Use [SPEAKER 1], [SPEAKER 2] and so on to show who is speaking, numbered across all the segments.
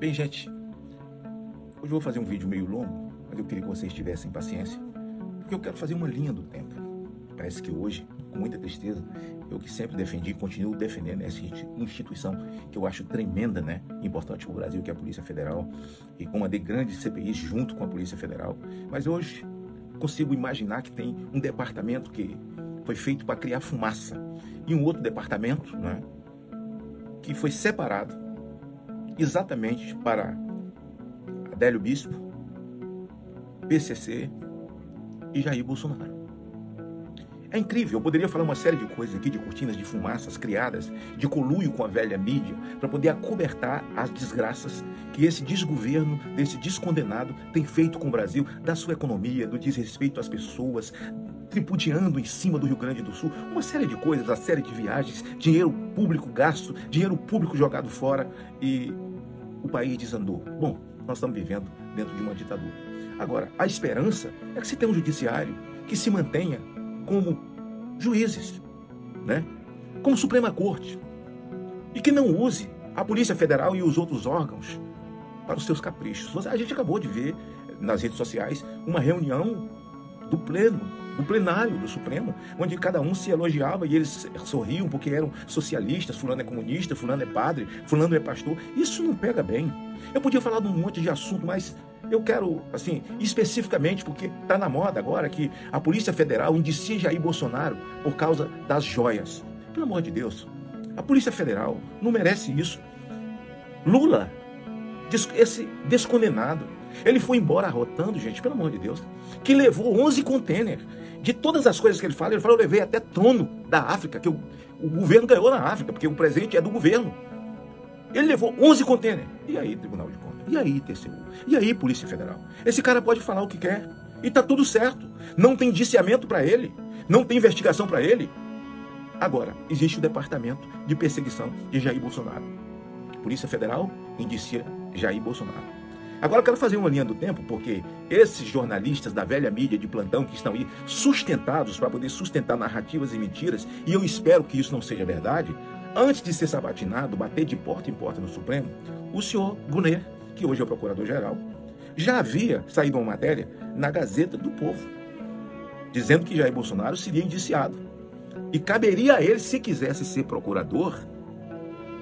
[SPEAKER 1] Bem, gente, hoje eu vou fazer um vídeo meio longo, mas eu queria que vocês tivessem paciência, porque eu quero fazer uma linha do tempo. Parece que hoje, com muita tristeza, eu que sempre defendi e continuo defendendo essa instituição que eu acho tremenda, né? Importante para o Brasil, que é a Polícia Federal, e comandei grandes CPIs junto com a Polícia Federal. Mas hoje consigo imaginar que tem um departamento que foi feito para criar fumaça e um outro departamento, né? Que foi separado exatamente para Adélio Bispo, PCC e Jair Bolsonaro. É incrível, eu poderia falar uma série de coisas aqui, de cortinas de fumaças criadas, de coluio com a velha mídia, para poder acobertar as desgraças que esse desgoverno, desse descondenado, tem feito com o Brasil, da sua economia, do desrespeito às pessoas, tripudiando em cima do Rio Grande do Sul, uma série de coisas, uma série de viagens, dinheiro público gasto, dinheiro público jogado fora e o país desandou. Bom, nós estamos vivendo dentro de uma ditadura. Agora, a esperança é que se tenha um judiciário que se mantenha como juízes, né? como Suprema Corte, e que não use a Polícia Federal e os outros órgãos para os seus caprichos. A gente acabou de ver nas redes sociais uma reunião do pleno, do plenário do Supremo, onde cada um se elogiava e eles sorriam porque eram socialistas, fulano é comunista, fulano é padre, fulano é pastor. Isso não pega bem. Eu podia falar de um monte de assunto, mas eu quero, assim, especificamente, porque está na moda agora que a Polícia Federal indicia Jair Bolsonaro por causa das joias. Pelo amor de Deus, a Polícia Federal não merece isso. Lula, esse descondenado, ele foi embora arrotando, gente, pelo amor de Deus, que levou 11 contêineres. De todas as coisas que ele fala, ele fala, eu levei até trono da África, que o, o governo ganhou na África, porque o presente é do governo. Ele levou 11 contêineres. E aí, Tribunal de Contas? E aí, TCU? E aí, Polícia Federal? Esse cara pode falar o que quer. E tá tudo certo. Não tem indiciamento para ele. Não tem investigação para ele. Agora, existe o Departamento de Perseguição de Jair Bolsonaro. Polícia Federal indicia Jair Bolsonaro. Agora eu quero fazer uma linha do tempo, porque esses jornalistas da velha mídia de plantão que estão aí sustentados para poder sustentar narrativas e mentiras, e eu espero que isso não seja verdade, antes de ser sabatinado, bater de porta em porta no Supremo, o senhor Gunner, que hoje é procurador-geral, já havia saído uma matéria na Gazeta do Povo, dizendo que Jair Bolsonaro seria indiciado. E caberia a ele, se quisesse ser procurador,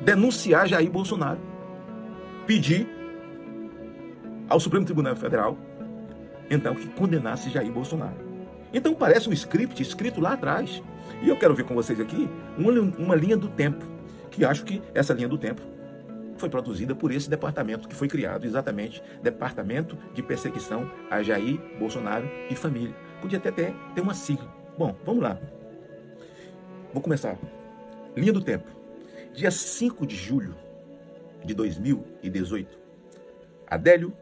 [SPEAKER 1] denunciar Jair Bolsonaro. Pedir ao Supremo Tribunal Federal, então, que condenasse Jair Bolsonaro. Então parece um script escrito lá atrás. E eu quero ver com vocês aqui uma, uma linha do tempo, que acho que essa linha do tempo foi produzida por esse departamento que foi criado exatamente Departamento de Perseguição a Jair Bolsonaro e Família. Podia até ter, ter uma sigla. Bom, vamos lá. Vou começar. Linha do tempo. Dia 5 de julho de 2018, Adélio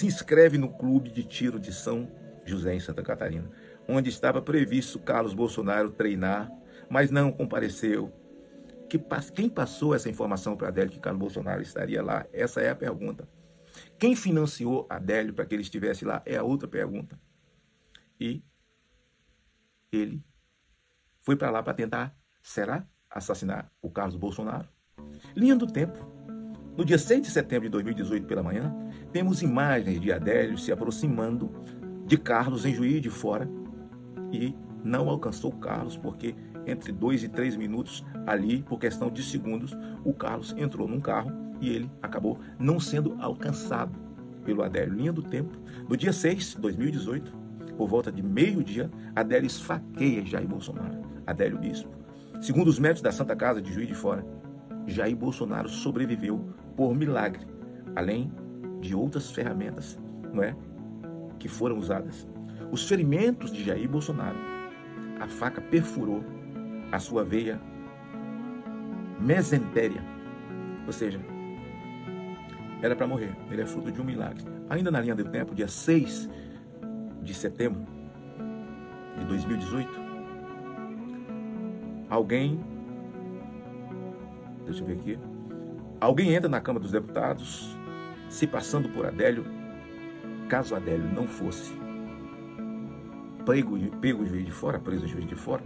[SPEAKER 1] se inscreve no clube de tiro de São José, em Santa Catarina, onde estava previsto Carlos Bolsonaro treinar, mas não compareceu. Que, quem passou essa informação para Adélio que Carlos Bolsonaro estaria lá? Essa é a pergunta. Quem financiou Adélio para que ele estivesse lá? É a outra pergunta. E ele foi para lá para tentar, será, assassinar o Carlos Bolsonaro? Linha do tempo. No dia 6 de setembro de 2018, pela manhã, temos imagens de Adélio se aproximando de Carlos em Juiz de Fora e não alcançou Carlos porque entre dois e três minutos ali, por questão de segundos, o Carlos entrou num carro e ele acabou não sendo alcançado pelo Adélio. Linha do tempo. No dia 6 de 2018, por volta de meio-dia, Adélio esfaqueia Jair Bolsonaro, Adélio Bispo. Segundo os médicos da Santa Casa de Juiz de Fora, Jair Bolsonaro sobreviveu por milagre, além de outras ferramentas, não é, que foram usadas. Os ferimentos de Jair Bolsonaro, a faca perfurou a sua veia mesentéria, ou seja, era para morrer. Ele é fruto de um milagre. Ainda na linha do tempo, dia 6 de setembro de 2018, alguém Deixa eu ver aqui. Alguém entra na Câmara dos Deputados, se passando por Adélio, caso Adélio não fosse pego, pego o juiz de fora, preso o juiz de fora,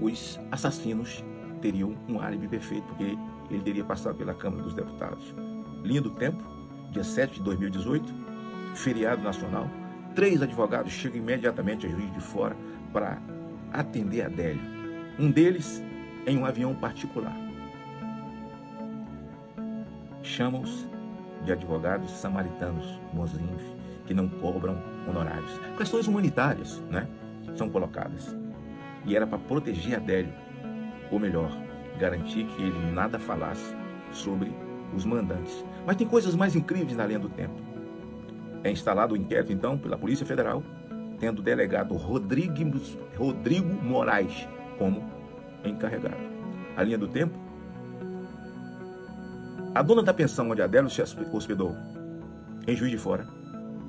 [SPEAKER 1] os assassinos teriam um álibi perfeito, porque ele teria passado pela Câmara dos Deputados. Linha do tempo, dia 7 de 2018, feriado nacional. Três advogados chegam imediatamente a Juiz de Fora para atender Adélio. Um deles em um avião particular. Chamam-os de advogados samaritanos, mozinhos, que não cobram honorários. Questões humanitárias, né? São colocadas. E era para proteger Adélio, ou melhor, garantir que ele nada falasse sobre os mandantes. Mas tem coisas mais incríveis na linha do tempo. É instalado o inquérito, então, pela Polícia Federal, tendo o delegado Rodrigo, Rodrigo Moraes como encarregado. A linha do tempo. A dona da pensão onde Adélio se hospedou, em Juiz de Fora,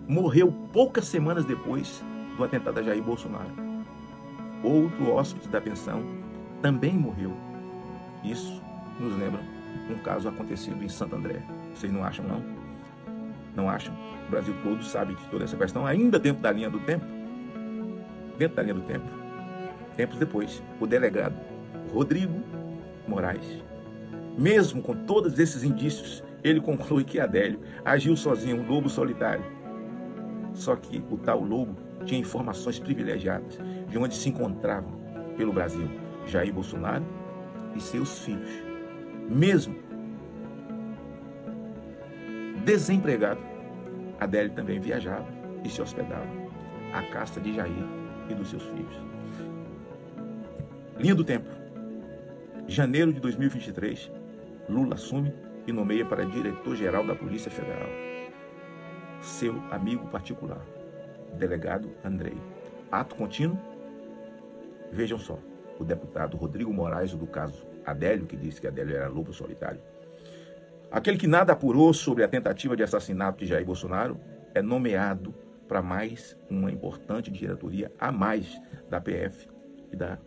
[SPEAKER 1] morreu poucas semanas depois do atentado a Jair Bolsonaro. Outro hóspede da pensão também morreu. Isso nos lembra um caso acontecido em Santo André. Vocês não acham, não? Não acham? O Brasil todo sabe de toda essa questão, ainda dentro da linha do tempo. Dentro da linha do tempo. Tempos depois, o delegado Rodrigo Moraes, mesmo com todos esses indícios, ele conclui que Adélio agiu sozinho, um lobo solitário. Só que o tal lobo tinha informações privilegiadas de onde se encontravam pelo Brasil Jair Bolsonaro e seus filhos. Mesmo desempregado, Adélio também viajava e se hospedava à casa de Jair e dos seus filhos. Linha do tempo. Janeiro de 2023, Lula assume e nomeia para diretor-geral da Polícia Federal. Seu amigo particular, delegado Andrei. Ato contínuo? Vejam só, o deputado Rodrigo Moraes, do caso Adélio, que disse que Adélio era lobo solitário, aquele que nada apurou sobre a tentativa de assassinato de Jair Bolsonaro, é nomeado para mais uma importante diretoria a mais da PF e da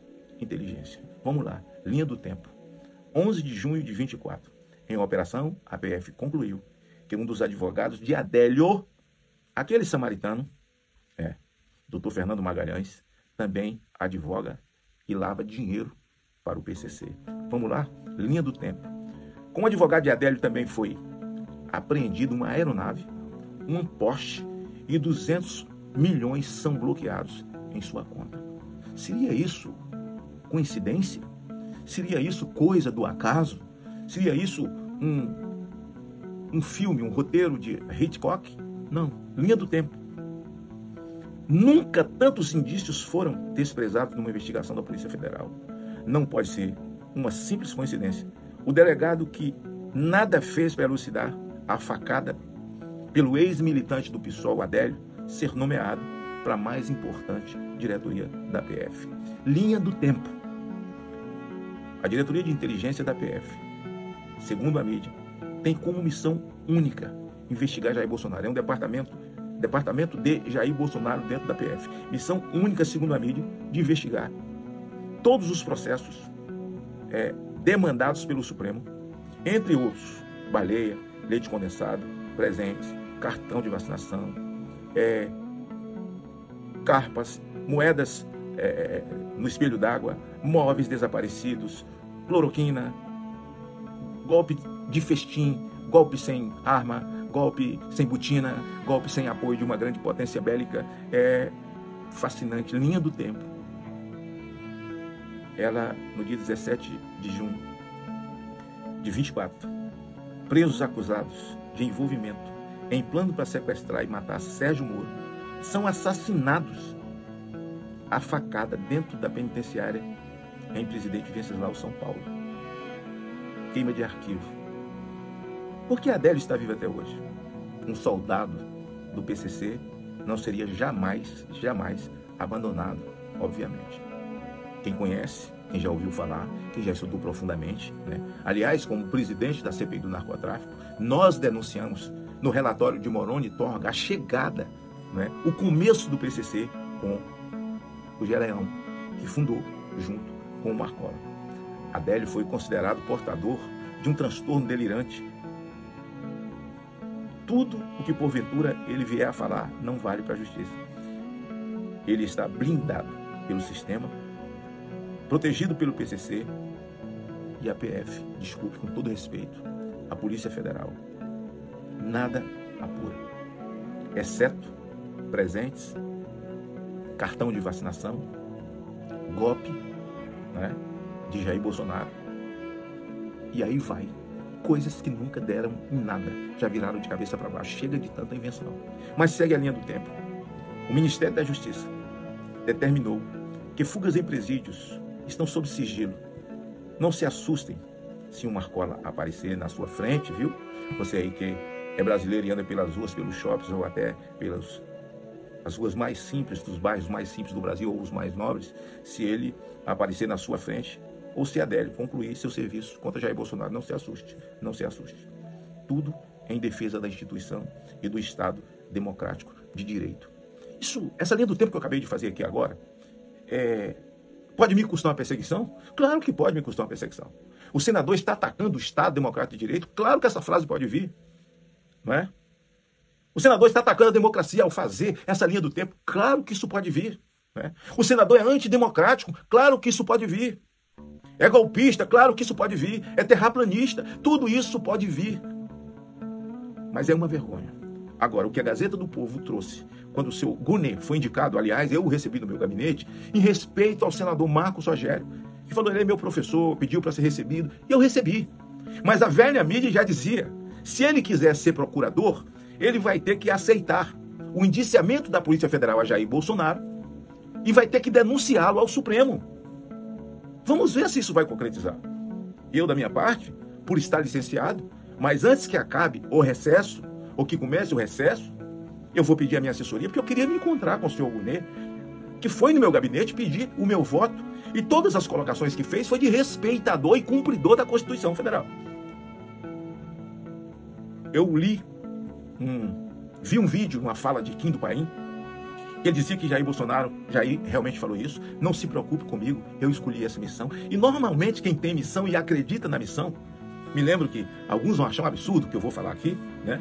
[SPEAKER 1] inteligência. Vamos lá, linha do tempo. 11 de junho de 24. Em operação, a PF concluiu que um dos advogados de Adélio, aquele samaritano, é, doutor Fernando Magalhães, também advoga e lava dinheiro para o PCC. Vamos lá? Linha do tempo. Com o advogado de Adélio também foi apreendido uma aeronave, um poste e 200 milhões são bloqueados em sua conta. Seria isso coincidência? Seria isso coisa do acaso? Seria isso um, um filme, um roteiro de Hitchcock? Não, linha do tempo. Nunca tantos indícios foram desprezados numa investigação da Polícia Federal. Não pode ser uma simples coincidência. O delegado que nada fez para elucidar a facada pelo ex-militante do PSOL, Adélio, ser nomeado para a mais importante diretoria da PF. Linha do tempo. A diretoria de inteligência da PF, segundo a mídia, tem como missão única investigar Jair Bolsonaro. É um departamento, departamento de Jair Bolsonaro dentro da PF. Missão única, segundo a mídia, de investigar todos os processos é, demandados pelo Supremo, entre outros, baleia, leite condensado, presentes, cartão de vacinação, é, carpas, moedas é, no espelho d'água, móveis desaparecidos, cloroquina, golpe de festim, golpe sem arma, golpe sem botina, golpe sem apoio de uma grande potência bélica. É fascinante, linha do tempo. Ela, no dia 17 de junho de 24, presos acusados de envolvimento em plano para sequestrar e matar Sérgio Moro são assassinados a facada dentro da penitenciária em Presidente Venceslau, São Paulo. Queima de arquivo. Por que Adélio está vivo até hoje? Um soldado do PCC não seria jamais, jamais abandonado, obviamente. Quem conhece, quem já ouviu falar, quem já estudou profundamente. Né? Aliás, como presidente da CPI do narcotráfico, nós denunciamos no relatório de Moroni Torga a chegada, né? o começo do PCC com o Geleão, que fundou junto com o Marcola. Adélio foi considerado portador de um transtorno delirante. Tudo o que porventura ele vier a falar não vale para a justiça. Ele está blindado pelo sistema, protegido pelo PCC, e a PF, desculpe com todo respeito, a Polícia Federal, nada apura, exceto presentes, cartão de vacinação, golpe né, de Jair Bolsonaro. E aí vai. Coisas que nunca deram em nada, já viraram de cabeça para baixo. Chega de tanta invenção. Mas segue a linha do tempo. O Ministério da Justiça determinou que fugas em presídios estão sob sigilo. Não se assustem se uma arcola aparecer na sua frente, viu? Você aí que é brasileiro e anda pelas ruas, pelos shoppings ou até pelas as ruas mais simples dos bairros mais simples do Brasil ou os mais nobres, se ele aparecer na sua frente ou se Adélio concluir seu serviço contra Jair Bolsonaro, não se assuste, não se assuste. Tudo em defesa da instituição e do Estado democrático de direito. Isso, essa linha do tempo que eu acabei de fazer aqui agora, é, pode me custar uma perseguição? Claro que pode me custar uma perseguição. O senador está atacando o Estado democrático de direito? Claro que essa frase pode vir. Não é? O senador está atacando a democracia ao fazer essa linha do tempo? Claro que isso pode vir. Né? O senador é antidemocrático? Claro que isso pode vir. É golpista? Claro que isso pode vir. É terraplanista? Tudo isso pode vir. Mas é uma vergonha. Agora, o que a Gazeta do Povo trouxe, quando o seu Guné foi indicado, aliás, eu o recebi no meu gabinete, em respeito ao senador Marcos Rogério, que falou, ele é meu professor, pediu para ser recebido, e eu recebi. Mas a velha mídia já dizia, se ele quiser ser procurador, ele vai ter que aceitar o indiciamento da Polícia Federal a Jair Bolsonaro e vai ter que denunciá-lo ao Supremo. Vamos ver se isso vai concretizar. Eu, da minha parte, por estar licenciado, mas antes que acabe o recesso, ou que comece o recesso, eu vou pedir a minha assessoria, porque eu queria me encontrar com o senhor Gunê, que foi no meu gabinete pedir o meu voto, e todas as colocações que fez foi de respeitador e cumpridor da Constituição Federal eu li, um, vi um vídeo, uma fala de Kim do Paim, que ele dizia que Jair Bolsonaro, Jair realmente falou isso, não se preocupe comigo, eu escolhi essa missão. E normalmente quem tem missão e acredita na missão, me lembro que alguns vão achar um absurdo que eu vou falar aqui, né?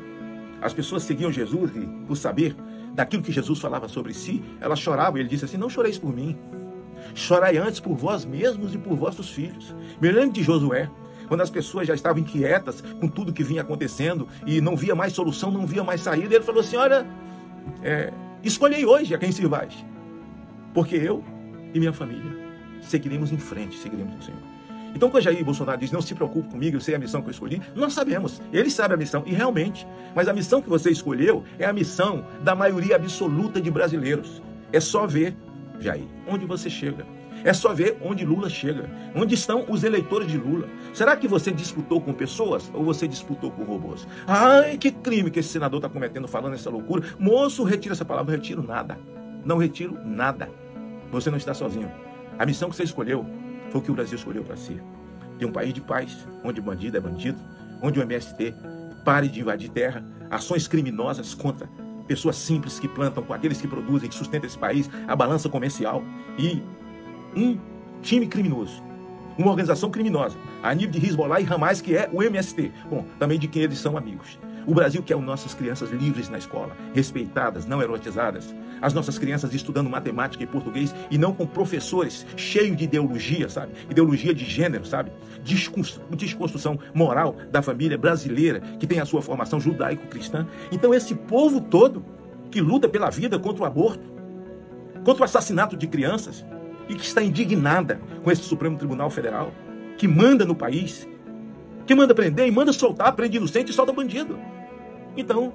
[SPEAKER 1] As pessoas seguiam Jesus e, por saber daquilo que Jesus falava sobre si, elas choravam. Ele disse assim: Não choreis por mim, chorai antes por vós mesmos e por vossos filhos. Me lembro de Josué, quando as pessoas já estavam inquietas com tudo que vinha acontecendo e não via mais solução, não via mais saída, ele falou assim: Olha, é, escolhei hoje a quem vais, porque eu e minha família seguiremos em frente, seguiremos o Senhor. Então, quando Jair Bolsonaro diz, não se preocupe comigo, eu sei a missão que eu escolhi, nós sabemos, ele sabe a missão, e realmente, mas a missão que você escolheu é a missão da maioria absoluta de brasileiros. É só ver, Jair, onde você chega. É só ver onde Lula chega. Onde estão os eleitores de Lula? Será que você disputou com pessoas ou você disputou com robôs? Ai, que crime que esse senador está cometendo falando essa loucura. Moço, retira essa palavra. Não retiro nada. Não retiro nada. Você não está sozinho. A missão que você escolheu foi o que o Brasil escolheu para si. Ter um país de paz, onde bandido é bandido, onde o MST pare de invadir terra, ações criminosas contra pessoas simples que plantam, com aqueles que produzem, que sustentam esse país, a balança comercial e um time criminoso, uma organização criminosa, a nível de Hezbollah e Hamas, que é o MST. Bom, também de quem eles são amigos. O Brasil quer nossas crianças livres na escola, respeitadas, não erotizadas. As nossas crianças estudando matemática e português e não com professores cheios de ideologia, sabe? Ideologia de gênero, sabe? Desconstrução moral da família brasileira que tem a sua formação judaico-cristã. Então, esse povo todo que luta pela vida contra o aborto, contra o assassinato de crianças, e que está indignada com esse Supremo Tribunal Federal, que manda no país, que manda prender e manda soltar, prende inocente e solta bandido. Então,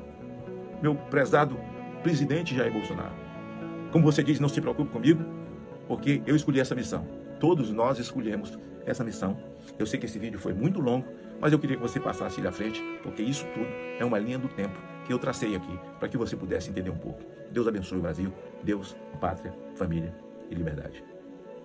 [SPEAKER 1] meu prezado presidente Jair Bolsonaro, como você diz, não se preocupe comigo, porque eu escolhi essa missão. Todos nós escolhemos essa missão. Eu sei que esse vídeo foi muito longo, mas eu queria que você passasse ali à frente, porque isso tudo é uma linha do tempo que eu tracei aqui para que você pudesse entender um pouco. Deus abençoe o Brasil, Deus, pátria, família e liberdade.